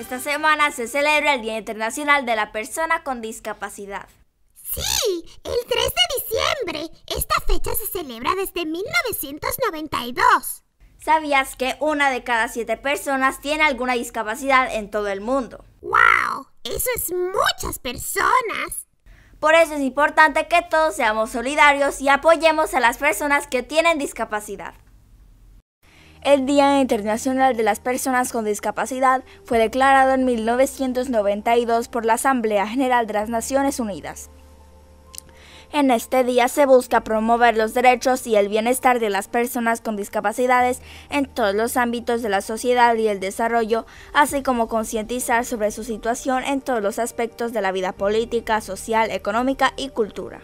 Esta semana se celebra el Día Internacional de la Persona con Discapacidad. Sí, el 3 de diciembre. Esta fecha se celebra desde 1992. ¿Sabías que una de cada siete personas tiene alguna discapacidad en todo el mundo? ¡Wow! Eso es muchas personas. Por eso es importante que todos seamos solidarios y apoyemos a las personas que tienen discapacidad. El Día Internacional de las Personas con Discapacidad fue declarado en 1992 por la Asamblea General de las Naciones Unidas. En este día se busca promover los derechos y el bienestar de las personas con discapacidades en todos los ámbitos de la sociedad y el desarrollo, así como concientizar sobre su situación en todos los aspectos de la vida política, social, económica y cultura.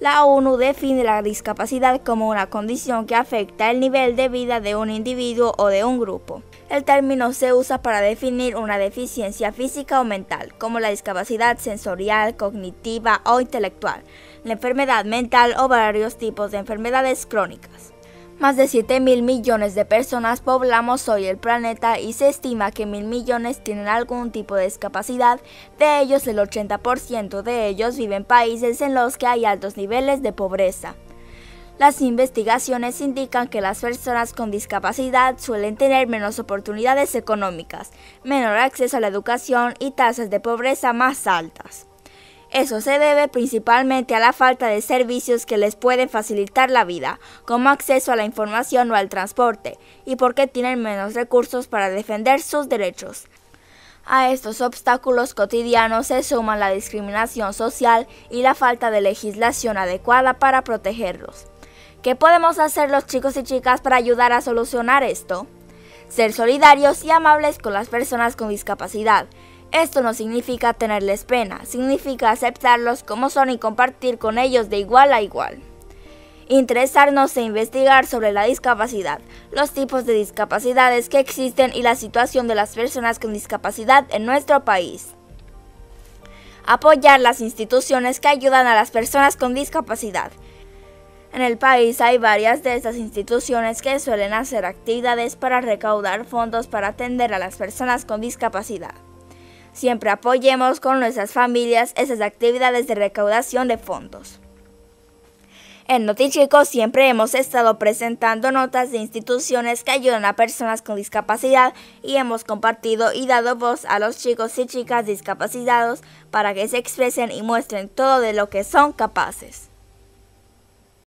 La ONU define la discapacidad como una condición que afecta el nivel de vida de un individuo o de un grupo. El término se usa para definir una deficiencia física o mental, como la discapacidad sensorial, cognitiva o intelectual, la enfermedad mental o varios tipos de enfermedades crónicas. Más de 7 mil millones de personas poblamos hoy el planeta y se estima que mil millones tienen algún tipo de discapacidad, de ellos el 80% de ellos viven en países en los que hay altos niveles de pobreza. Las investigaciones indican que las personas con discapacidad suelen tener menos oportunidades económicas, menor acceso a la educación y tasas de pobreza más altas. Eso se debe principalmente a la falta de servicios que les pueden facilitar la vida, como acceso a la información o al transporte, y porque tienen menos recursos para defender sus derechos. A estos obstáculos cotidianos se suman la discriminación social y la falta de legislación adecuada para protegerlos. ¿Qué podemos hacer los chicos y chicas para ayudar a solucionar esto? Ser solidarios y amables con las personas con discapacidad, esto no significa tenerles pena, significa aceptarlos como son y compartir con ellos de igual a igual. Interesarnos e investigar sobre la discapacidad, los tipos de discapacidades que existen y la situación de las personas con discapacidad en nuestro país. Apoyar las instituciones que ayudan a las personas con discapacidad. En el país hay varias de estas instituciones que suelen hacer actividades para recaudar fondos para atender a las personas con discapacidad. Siempre apoyemos con nuestras familias esas actividades de recaudación de fondos. En NotiChicos siempre hemos estado presentando notas de instituciones que ayudan a personas con discapacidad y hemos compartido y dado voz a los chicos y chicas discapacitados para que se expresen y muestren todo de lo que son capaces.